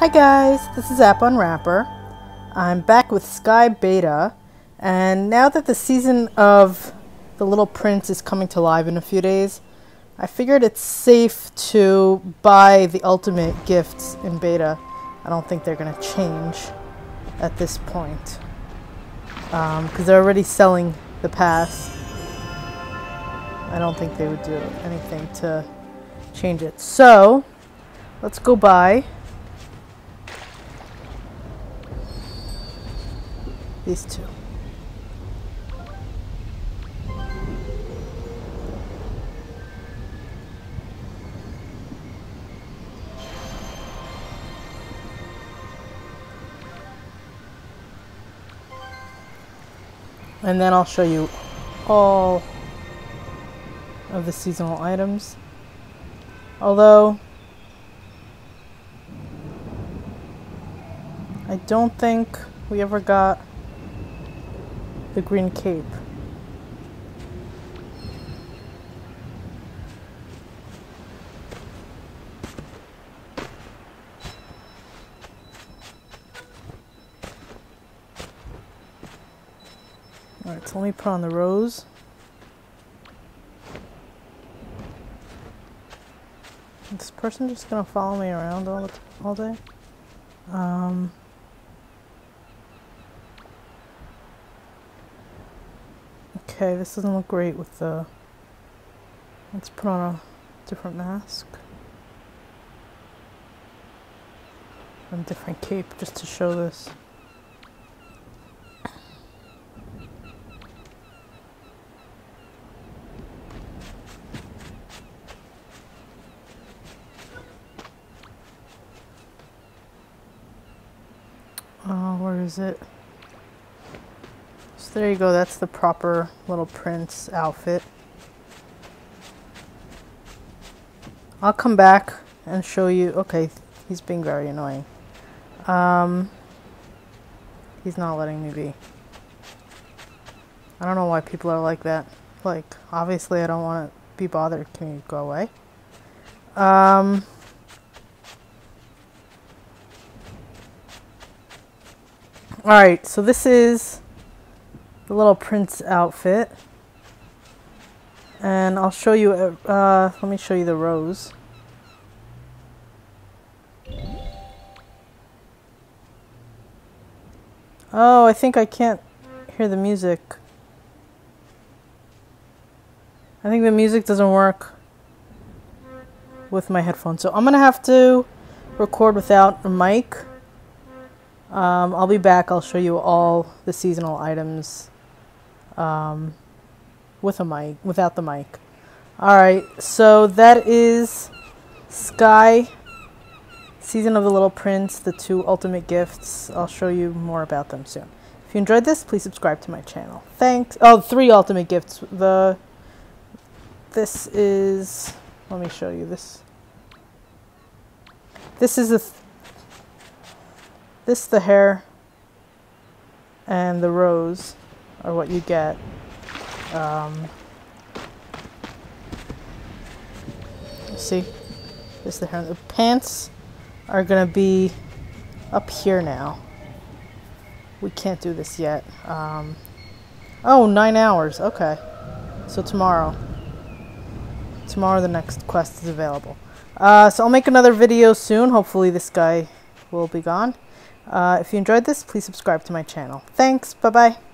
Hi guys, this is App Unwrapper. I'm back with Sky Beta, and now that the season of The Little Prince is coming to live in a few days, I figured it's safe to buy the ultimate gifts in beta. I don't think they're going to change at this point because um, they're already selling the pass. I don't think they would do anything to change it. So, let's go buy these two. And then I'll show you all of the seasonal items. Although, I don't think we ever got the green cape. Alright, so let me put on the rose. Is this person just gonna follow me around all, all day? Um... Okay, this doesn't look great with the... Let's put on a different mask. And different cape just to show this. Oh, where is it? So there you go, that's the proper little prince outfit. I'll come back and show you. Okay, he's being very annoying. Um, he's not letting me be. I don't know why people are like that. Like, obviously I don't want to be bothered. Can you go away? Um, Alright, so this is the little prince outfit. And I'll show you, uh, let me show you the rose. Oh, I think I can't hear the music. I think the music doesn't work with my headphones. So I'm going to have to record without a mic. Um, I'll be back. I'll show you all the seasonal items um, with a mic, without the mic. All right, so that is Sky, Season of the Little Prince, the two ultimate gifts. I'll show you more about them soon. If you enjoyed this, please subscribe to my channel. Thanks. Oh, three ultimate gifts. The this is. Let me show you this. This is a. Th this the hair and the rose are what you get. Um, see, this the hair. The pants are gonna be up here now. We can't do this yet. Um, oh, nine hours. Okay, so tomorrow. Tomorrow the next quest is available. Uh, so I'll make another video soon. Hopefully this guy will be gone. Uh, if you enjoyed this, please subscribe to my channel. Thanks. Bye-bye.